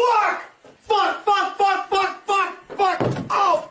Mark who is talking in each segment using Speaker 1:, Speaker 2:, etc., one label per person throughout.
Speaker 1: Fuck! Fuck, fuck, fuck, fuck, fuck, fuck! Oh!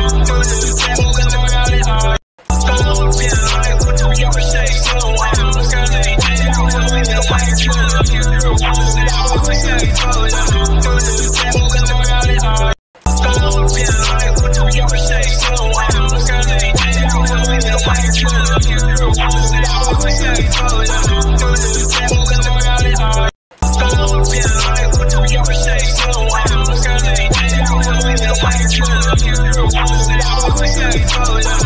Speaker 2: I'm Like,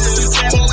Speaker 2: Thank you.